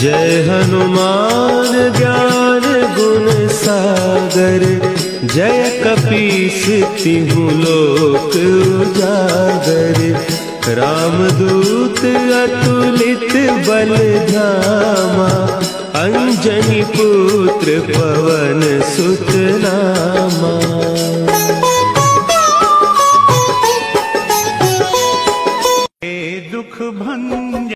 जय हनुमान ज्ञान गुण सागर, जय कपीस तिहु लोक उजागर। रामदूत अतुलित बल धामा, अंजनी पुत्र पवन सुतनामा दुख भंज